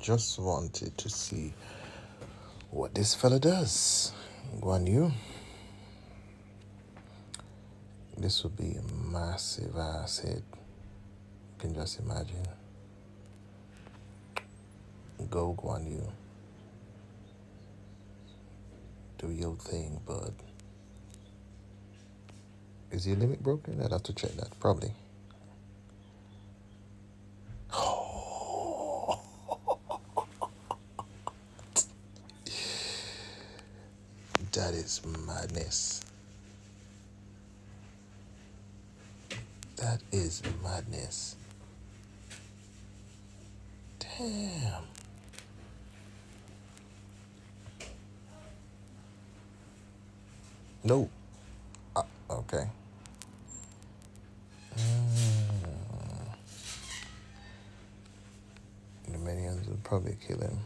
just wanted to see what this fella does. Guan Yu. This would be a massive asset. You can just imagine. Go Guan Yu. Do your thing, bud. Is your limit broken? I'd have to check that. Probably. That is madness. That is madness. Damn. No. Uh, okay. Mm. The minions would probably kill him.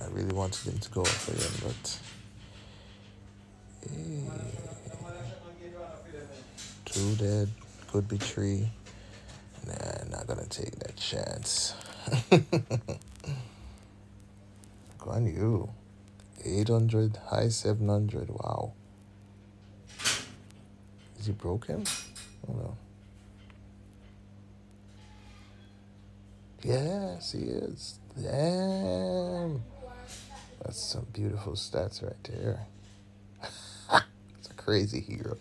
I really wanted him to go for him, but. Two dead, could be three. Nah, not gonna take that chance. Guan Yu. 800, high 700. Wow. Is he broken? Oh no. Yes, he is. Damn. That's some beautiful stats right there. it's a crazy hero.